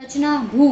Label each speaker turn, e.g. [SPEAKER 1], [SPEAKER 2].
[SPEAKER 1] रचना भू